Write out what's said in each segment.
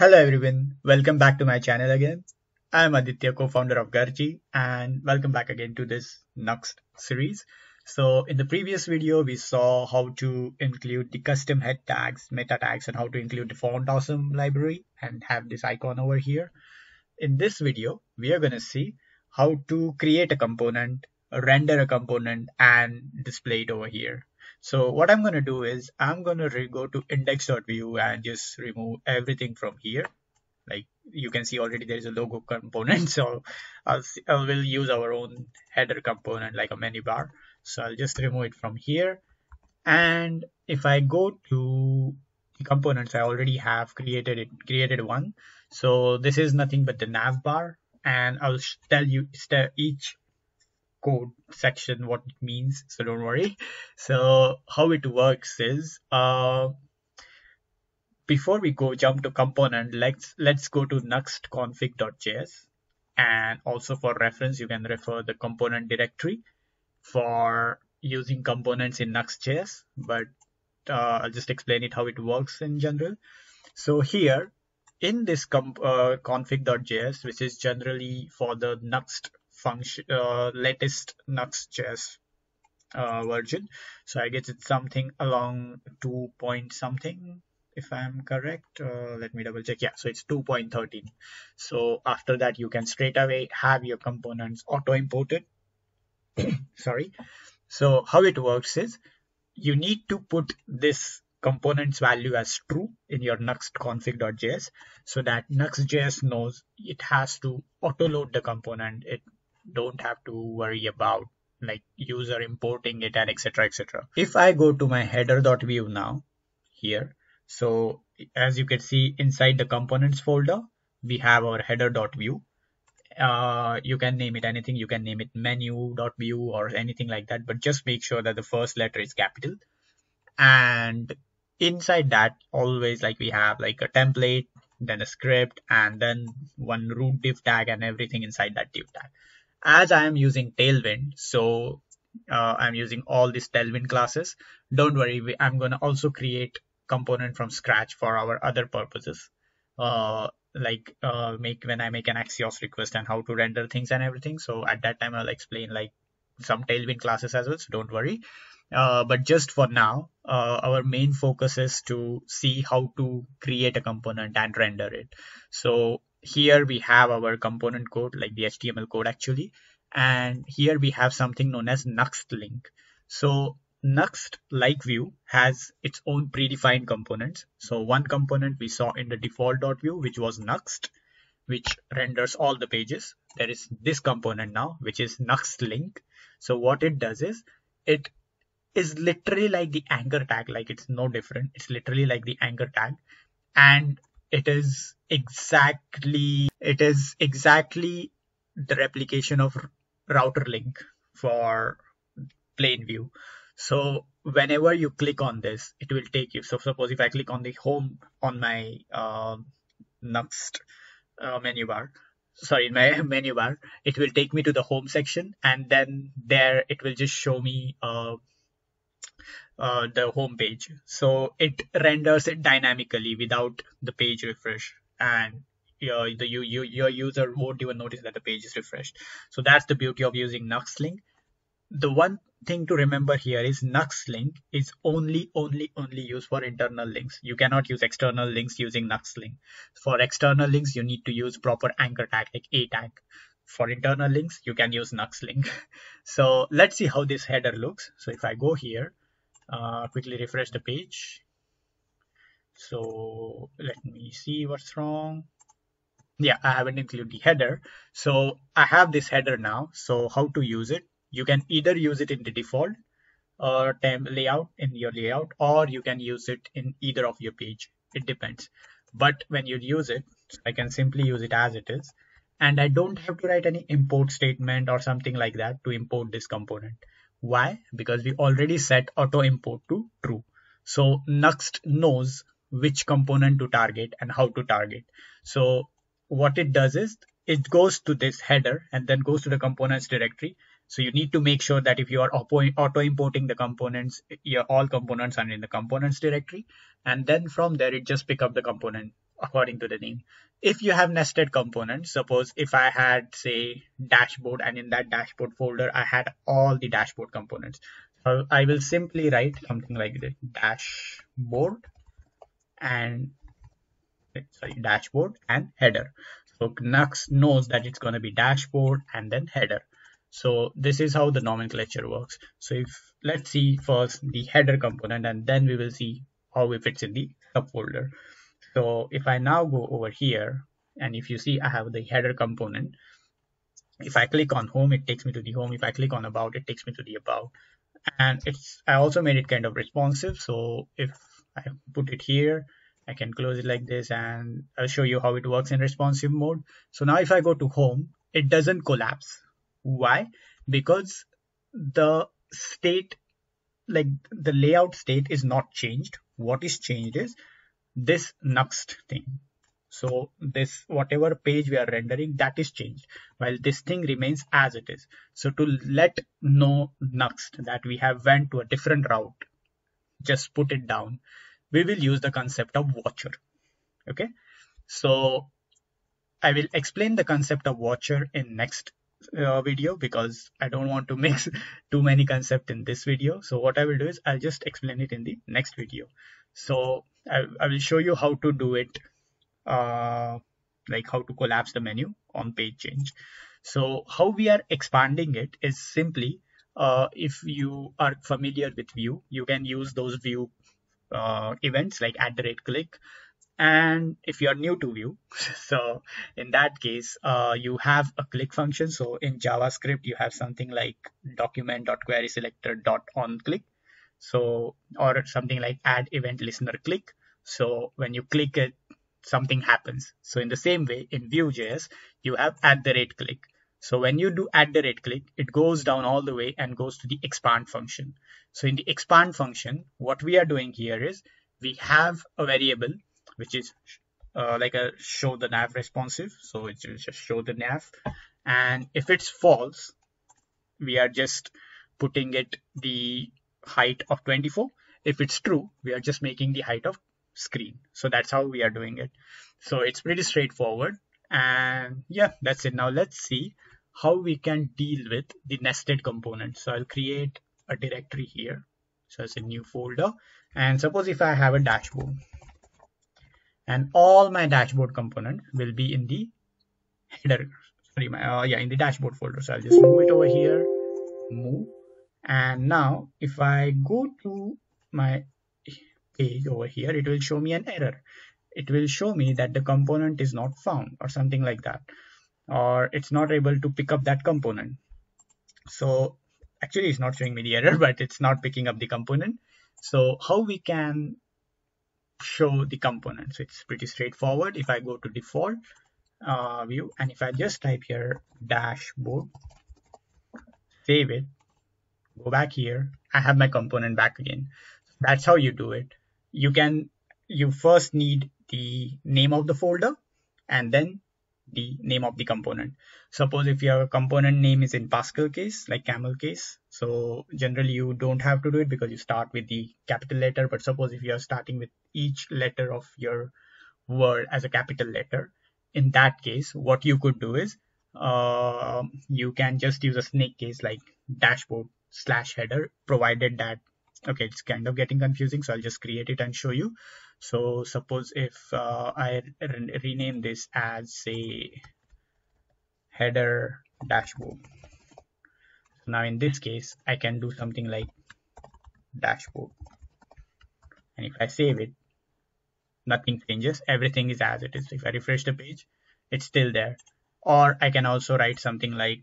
Hello everyone, welcome back to my channel again. I am Aditya, co-founder of Garchi and welcome back again to this Nuxt series. So in the previous video, we saw how to include the custom head tags, meta tags and how to include the font awesome library and have this icon over here. In this video, we are going to see how to create a component, render a component and display it over here. So what I'm going to do is I'm going to go to index.vue and just remove everything from here. Like you can see already there is a logo component. So I'll, I will use our own header component like a menu bar. So I'll just remove it from here. And if I go to the components, I already have created it, created one. So this is nothing but the nav bar. And I'll tell you each code section what it means so don't worry. So how it works is uh, before we go jump to component let's let's go to nuxt config.js and also for reference you can refer the component directory for using components in nuxt.js but uh, I'll just explain it how it works in general. So here in this uh, config.js which is generally for the nuxt function uh, latest Nuxt.js uh, version. So I guess it's something along 2 point something if I'm correct. Uh, let me double check. Yeah, so it's 2.13. So after that, you can straight away have your components auto imported. Sorry. So how it works is you need to put this components value as true in your nuxt config.js so that nuxt.js knows it has to auto load the component. It don't have to worry about like user importing it and etc etc if i go to my header.vue now here so as you can see inside the components folder we have our header.vue uh, you can name it anything. You can name it menu.vue or anything like that but just make sure that the first letter is capital. And inside that always like we have like a template then a script and then one root div tag and everything inside that div tag as I am using Tailwind, so uh, I'm using all these Tailwind classes. Don't worry, I'm going to also create component from scratch for our other purposes. Uh, like uh, make when I make an Axios request and how to render things and everything. So at that time, I'll explain like some Tailwind classes as well. So don't worry. Uh, but just for now, uh, our main focus is to see how to create a component and render it. So here we have our component code like the HTML code actually and here we have something known as Nuxt link. So Nuxt like Vue has its own predefined components. So one component we saw in the default.vue which was Nuxt which renders all the pages. There is this component now which is Nuxt link. So what it does is it is literally like the anchor tag like it's no different. It's literally like the anchor tag and it is exactly it is exactly the replication of router link for plain Vue. So whenever you click on this it will take you so suppose if i click on the home on my uh, next uh, menu bar sorry my menu bar it will take me to the home section and then there it will just show me uh, uh, the home page. So it renders it dynamically without the page refresh and your, the, you, you, your user won't even notice that the page is refreshed. So that's the beauty of using NuxtLink. The one thing to remember here is NuxtLink is only, only, only used for internal links. You cannot use external links using NuxtLink. For external links, you need to use proper anchor tag like a tag. For internal links, you can use NuxtLink. So let's see how this header looks. So if I go here, uh, quickly refresh the page. So let me see what's wrong. Yeah i haven't included the header. So i have this header now. So how to use it? You can either use it in the default uh, temp layout in your layout or you can use it in either of your page. It depends. But when you use it i can simply use it as it is and i don't have to write any import statement or something like that to import this component why? Because we already set auto import to true. So Nuxt knows which component to target and how to target. So what it does is it goes to this header and then goes to the components directory. So you need to make sure that if you are auto importing the components, your all components are in the components directory. And then from there, it just pick up the component according to the name. If you have nested components, suppose if I had say dashboard and in that dashboard folder, I had all the dashboard components. So I will simply write something like this dashboard and sorry, dashboard and header. So Nuxt knows that it's going to be dashboard and then header. So this is how the nomenclature works. So if let's see first the header component and then we will see how it fits in the subfolder. So if I now go over here and if you see I have the header component, if I click on home, it takes me to the home. If I click on about, it takes me to the about. And it's I also made it kind of responsive. So if I put it here, I can close it like this and I'll show you how it works in responsive mode. So now if I go to home, it doesn't collapse. Why? Because the state, like the layout state is not changed. What is changed is this next thing. So this whatever page we are rendering that is changed while this thing remains as it is. So to let know Nuxt that we have went to a different route, just put it down. We will use the concept of watcher. Okay. So I will explain the concept of watcher in next uh, video because I don't want to mix too many concepts in this video. So what I will do is I'll just explain it in the next video. So I, I will show you how to do it, uh, like how to collapse the menu on page change. So how we are expanding it is simply, uh, if you are familiar with Vue, you can use those Vue uh, events like at the rate click. And if you're new to Vue so in that case uh, you have a click function. So in javascript you have something like document.querySelector.onClick so or something like add event listener click. So when you click it something happens. So in the same way in vue.js you have at the rate click. So when you do at the rate click it goes down all the way and goes to the expand function. So in the expand function what we are doing here is we have a variable which is uh, like a show the nav responsive. So it will just show the nav. And if it's false we are just putting it the height of 24 if it's true we are just making the height of screen. So that's how we are doing it. So it's pretty straightforward. And yeah that's it. Now let's see how we can deal with the nested components. So i'll create a directory here. So it's a new folder. And suppose if i have a dashboard and all my dashboard component will be in the header sorry my uh, yeah in the dashboard folder. So i'll just move it over here. Move and now if i go to my page over here it will show me an error it will show me that the component is not found or something like that or it's not able to pick up that component so actually it's not showing me the error but it's not picking up the component so how we can show the components. It's pretty straightforward. If I go to default uh, view and if I just type here dashboard, save it, go back here, I have my component back again. That's how you do it. You can, you first need the name of the folder and then the name of the component. Suppose if your component name is in Pascal case, like camel case, so generally you don't have to do it because you start with the capital letter. But suppose if you are starting with each letter of your word as a capital letter, in that case, what you could do is uh, you can just use a snake case like dashboard slash header, provided that okay, it's kind of getting confusing. So I'll just create it and show you. So suppose if uh, I re rename this as say header dashboard. So now in this case, I can do something like dashboard. And if I save it, nothing changes. Everything is as it is. If I refresh the page, it's still there. Or I can also write something like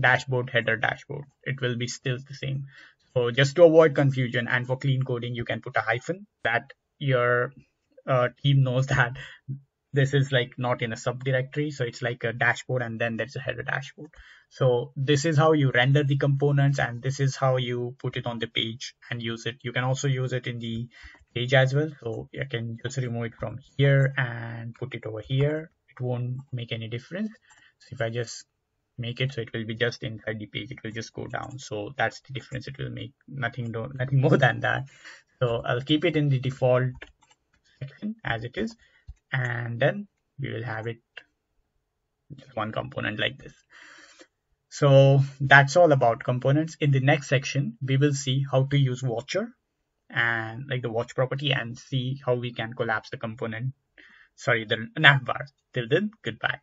dashboard header dashboard. It will be still the same. So just to avoid confusion and for clean coding, you can put a hyphen that your uh, team knows that this is like not in a subdirectory. So it's like a dashboard and then there's a header dashboard. So this is how you render the components and this is how you put it on the page and use it. You can also use it in the page as well. So I can just remove it from here and put it over here. It won't make any difference. So if I just make it so it will be just inside the page it will just go down so that's the difference it will make nothing nothing more than that so I'll keep it in the default section as it is and then we will have it just one component like this. So that's all about components. In the next section, we will see how to use watcher and like the watch property and see how we can collapse the component, sorry, the navbar. Till then, goodbye.